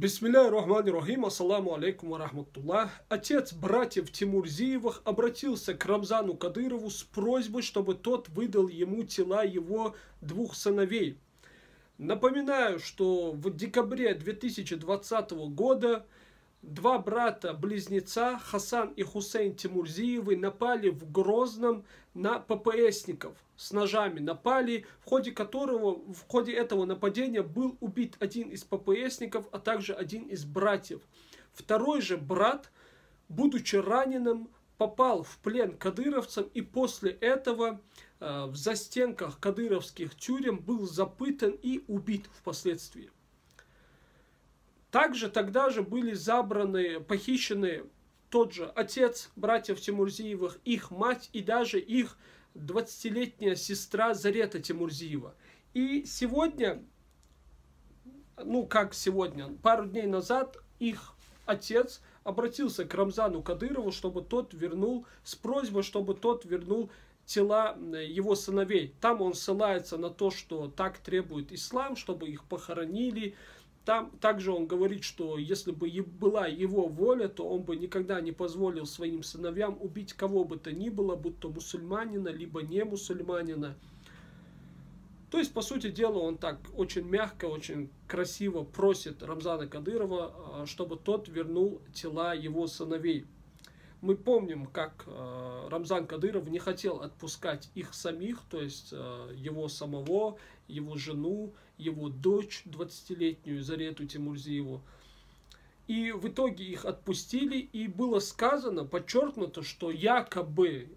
Бисмилля рахман рахим, ассаламу алейкум рахматуллах. Отец братьев Тимурзиевых обратился к Рамзану Кадырову с просьбой, чтобы тот выдал ему тела его двух сыновей. Напоминаю, что в декабре 2020 года два брата-близнеца Хасан и Хусейн Тимурзиевы напали в Грозном на ППСников с ножами напали, в ходе которого, в ходе этого нападения был убит один из ППСников, а также один из братьев. Второй же брат, будучи раненым, попал в плен кадыровцам и после этого э, в застенках кадыровских тюрем был запытан и убит впоследствии. Также тогда же были забраны, похищены тот же отец братьев Тимурзиевых, их мать и даже их 20-летняя сестра Зарета Тимурзиева. И сегодня, ну как сегодня, пару дней назад их отец обратился к Рамзану Кадырову, чтобы тот вернул, с просьбой, чтобы тот вернул тела его сыновей. Там он ссылается на то, что так требует ислам, чтобы их похоронили, там также он говорит, что если бы была его воля, то он бы никогда не позволил своим сыновьям убить кого бы то ни было, будь то мусульманина, либо не мусульманина. То есть, по сути дела, он так очень мягко, очень красиво просит Рамзана Кадырова, а, чтобы тот вернул тела его сыновей. Мы помним, как э, Рамзан Кадыров не хотел отпускать их самих, то есть э, его самого, его жену, его дочь 20-летнюю Зарету Тимурзиеву. И в итоге их отпустили, и было сказано, подчеркнуто, что якобы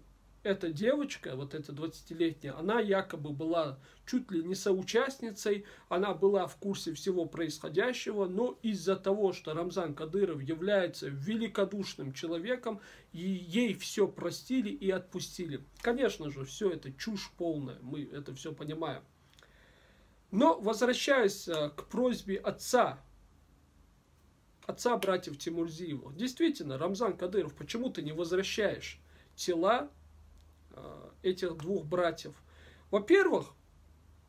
эта девочка, вот эта 20-летняя, она якобы была чуть ли не соучастницей, она была в курсе всего происходящего, но из-за того, что Рамзан Кадыров является великодушным человеком, ей все простили и отпустили. Конечно же, все это чушь полная, мы это все понимаем. Но возвращаясь э, к просьбе отца, отца братьев Тимурзиевых, действительно, Рамзан Кадыров, почему ты не возвращаешь тела этих двух братьев? Во-первых,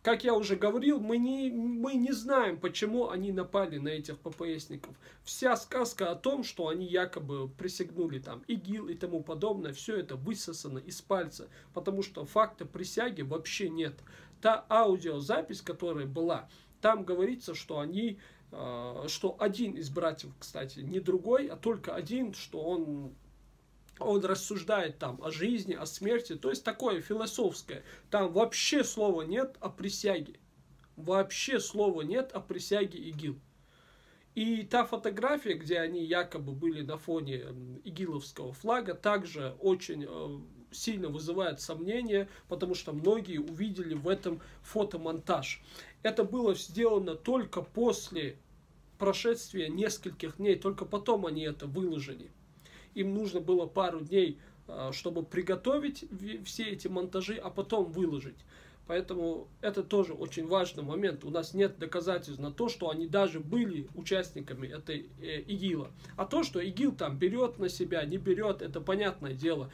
как я уже говорил, мы не, мы не знаем, почему они напали на этих ППСников. Вся сказка о том, что они якобы присягнули там ИГИЛ и тому подобное, все это высосано из пальца, потому что факта присяги вообще нет. Та аудиозапись, которая была, там говорится, что они, э, что один из братьев, кстати, не другой, а только один, что он он рассуждает там о жизни, о смерти, то есть такое философское. Там вообще слова нет о присяге. Вообще слова нет о присяге ИГИЛ. И та фотография, где они якобы были на фоне игиловского флага, также очень э, сильно вызывает сомнения, потому что многие увидели в этом фотомонтаж. Это было сделано только после прошествия нескольких дней, только потом они это выложили им нужно было пару дней, а, чтобы приготовить все эти монтажи, а потом выложить. Поэтому это тоже очень важный момент. У нас нет доказательств на то, что они даже были участниками этой э, ИГИЛа. А то, что ИГИЛ там берет на себя, не берет, это понятное дело.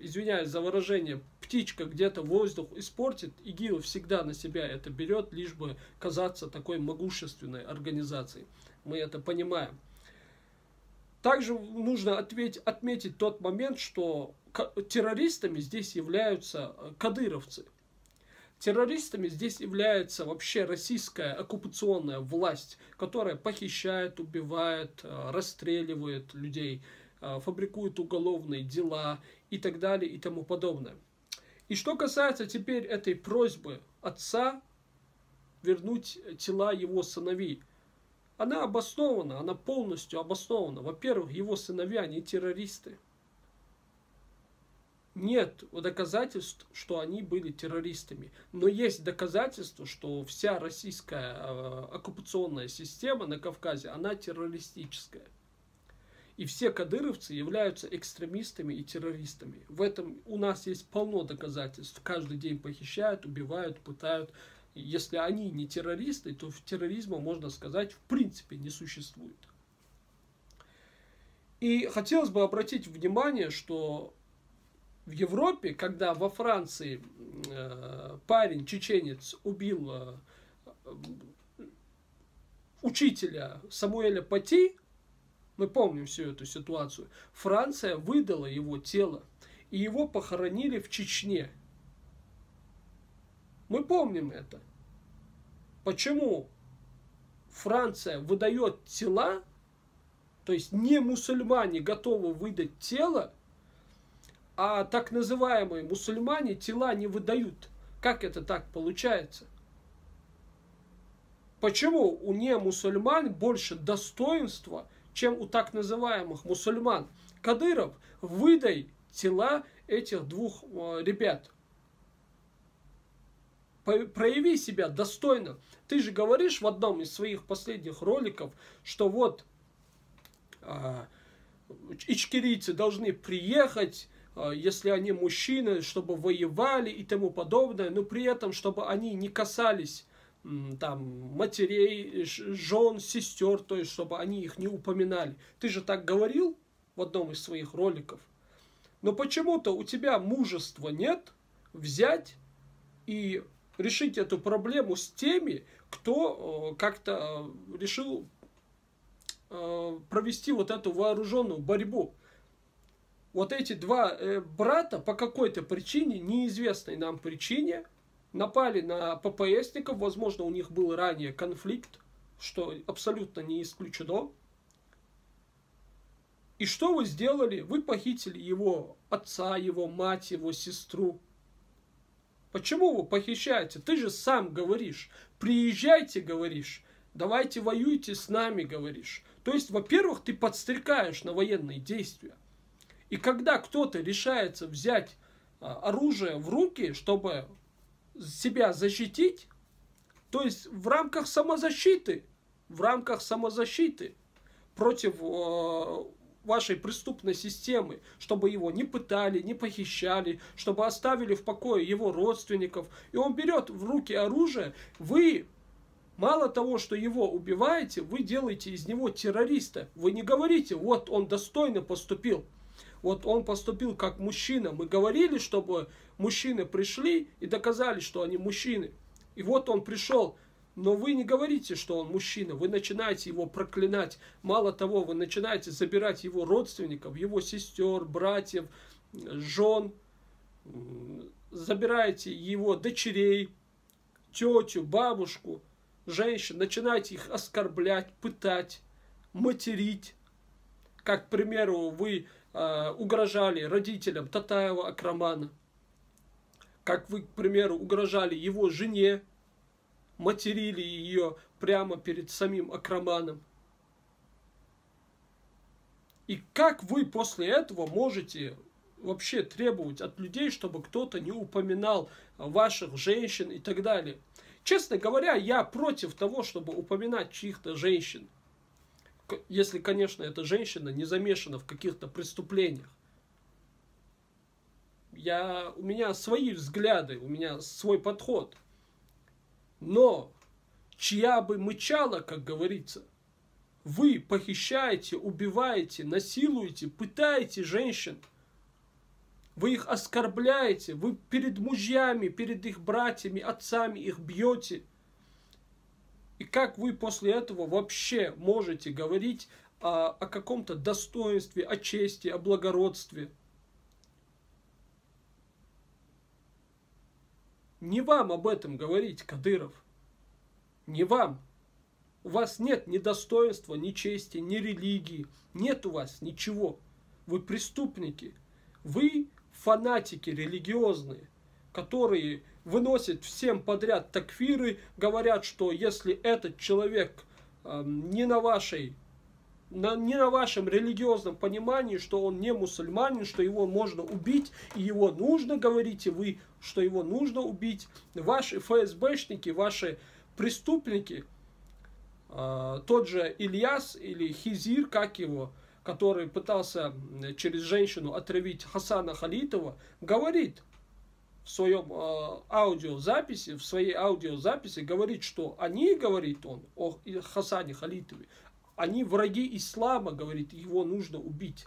Извиняюсь за выражение, птичка где-то воздух испортит, ИГИЛ всегда на себя это берет, лишь бы казаться такой могущественной организацией. Мы это понимаем. Также нужно ответь, отметить тот момент, что террористами здесь являются э, кадыровцы. Террористами здесь является вообще российская оккупационная власть, которая похищает, убивает, э, расстреливает людей, э, фабрикует уголовные дела и так далее и тому подобное. И что касается теперь этой просьбы отца вернуть тела его сыновей – она обоснована, она полностью обоснована. Во-первых, его сыновья не террористы. Нет доказательств, что они были террористами. Но есть доказательства, что вся российская э, оккупационная система на Кавказе, она террористическая. И все кадыровцы являются экстремистами и террористами. В этом у нас есть полно доказательств. Каждый день похищают, убивают, пытают, если они не террористы, то терроризма, можно сказать, в принципе не существует. И хотелось бы обратить внимание, что в Европе, когда во Франции э, парень, чеченец, убил, э, учителя Самуэля Пати, мы помним всю эту ситуацию, Франция выдала его тело, и его похоронили в Чечне. Мы помним это. Почему Франция выдает тела, то есть не мусульмане готовы выдать тело, а так называемые мусульмане тела не выдают. Как это так получается? Почему у не мусульман больше достоинства, чем у так называемых мусульман? Кадыров, выдай тела этих двух э, ребят. Прояви себя достойно. Ты же говоришь в одном из своих последних роликов, что вот э, ичкерийцы должны приехать, э, если они мужчины, чтобы воевали и тому подобное, но при этом, чтобы они не касались там, матерей, жен, сестер, то есть, чтобы они их не упоминали. Ты же так говорил в одном из своих роликов. Но почему-то у тебя мужества нет взять и решить эту проблему с теми, кто э, как-то э, решил э, провести вот эту вооруженную борьбу. Вот эти два брата по какой-то причине, неизвестной нам причине, напали на ППСников, возможно, у них был ранее конфликт, что абсолютно не исключено. И что вы сделали? Вы похитили его отца, его мать, его сестру. Почему вы похищаете? Ты же сам говоришь. Приезжайте, говоришь. Давайте воюйте с нами, говоришь. То есть, во-первых, ты подстрекаешь на военные действия. И когда кто-то решается взять а, оружие в руки, чтобы себя защитить, то есть в рамках самозащиты, в рамках самозащиты против э, вашей преступной системы, чтобы его не пытали, не похищали, чтобы оставили в покое его родственников, и он берет в руки оружие, вы Мало того, что его убиваете, вы делаете из него террориста. Вы не говорите, вот он достойно поступил. Вот он поступил как мужчина. Мы говорили, чтобы мужчины пришли и доказали, что они мужчины. И вот он пришел но вы не говорите, что он мужчина, вы начинаете его проклинать. Мало того, вы начинаете забирать его родственников, его сестер, братьев, жен, забираете его дочерей, тетю, бабушку, женщин, начинаете их оскорблять, пытать, материть. Как, к примеру, вы э, угрожали родителям Татаева Акрамана. Как вы, к примеру, угрожали его жене, материли ее прямо перед самим Акроманом. И как вы после этого можете вообще требовать от людей, чтобы кто-то не упоминал ваших женщин и так далее? Честно говоря, я против того, чтобы упоминать чьих-то женщин. Если, конечно, эта женщина не замешана в каких-то преступлениях. Я, у меня свои взгляды, у меня свой подход – но чья бы мычала, как говорится, вы похищаете, убиваете, насилуете, пытаете женщин, вы их оскорбляете, вы перед мужьями, перед их братьями, отцами их бьете. И как вы после этого вообще можете говорить о, о каком-то достоинстве, о чести, о благородстве? Не вам об этом говорить, Кадыров. Не вам. У вас нет ни достоинства, ни чести, ни религии. Нет у вас ничего. Вы преступники. Вы фанатики религиозные, которые выносят всем подряд такфиры, говорят, что если этот человек э, не на вашей на, не на вашем религиозном понимании, что он не мусульманин, что его можно убить, и его нужно, говорите вы, что его нужно убить. Ваши ФСБшники, ваши преступники, э, тот же Ильяс или Хизир, как его, который пытался через женщину отравить Хасана Халитова, говорит в своем э, аудиозаписи, в своей аудиозаписи, говорит, что они, говорит он, о Хасане Халитове, они враги ислама, говорит, его нужно убить.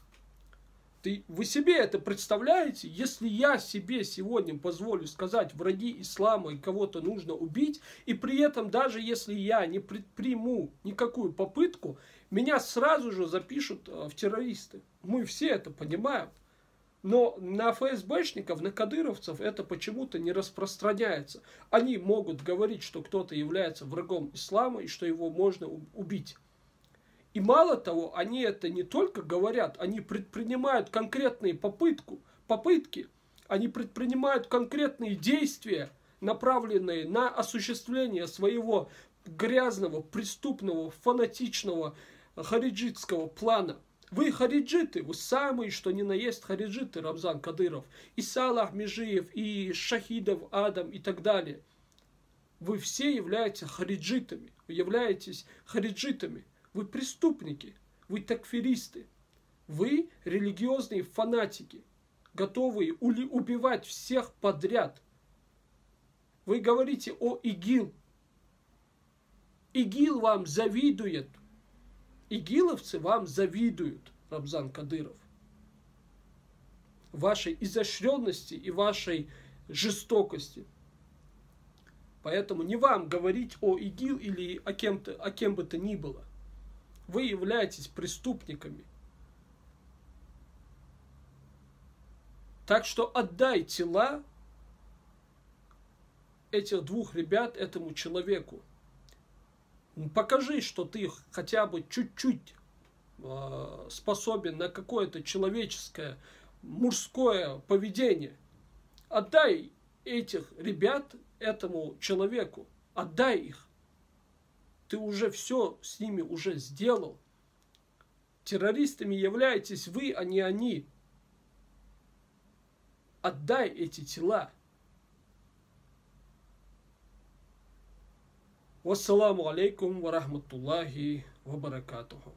Ты, вы себе это представляете? Если я себе сегодня позволю сказать враги ислама и кого-то нужно убить, и при этом даже если я не предприму никакую попытку, меня сразу же запишут э, в террористы. Мы все это понимаем. Но на ФСБшников, на кадыровцев это почему-то не распространяется. Они могут говорить, что кто-то является врагом ислама и что его можно убить. И мало того, они это не только говорят, они предпринимают конкретные попытку, попытки, они предпринимают конкретные действия, направленные на осуществление своего грязного, преступного, фанатичного хариджитского плана. Вы хариджиты, вы самые, что ни на есть хариджиты, Рамзан Кадыров, и Салах Межиев, и Шахидов Адам и так далее. Вы все являетесь хариджитами, вы являетесь хариджитами. Вы преступники, вы такфиристы, вы религиозные фанатики, готовые убивать всех подряд. Вы говорите о ИГИЛ. ИГИЛ вам завидует. ИГИЛовцы вам завидуют, Рамзан Кадыров. Вашей изощренности и вашей жестокости. Поэтому не вам говорить о ИГИЛ или о кем-то, о кем бы то ни было. Вы являетесь преступниками. Так что отдай тела этих двух ребят этому человеку. Покажи, что ты хотя бы чуть-чуть э, способен на какое-то человеческое, мужское поведение. Отдай этих ребят этому человеку. Отдай их. Ты уже все с ними уже сделал. Террористами являетесь вы, а не они. Отдай эти тела. Вассаламу алейкум ва рахматуллахи ва баракатуху.